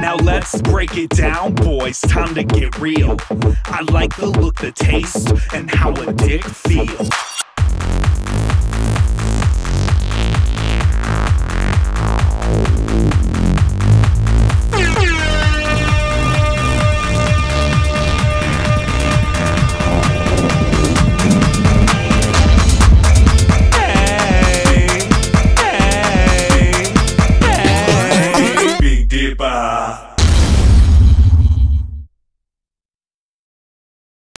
Now let's break it down, boys. Time to get real. I like the look, the taste, and how a dick feels. Pipa.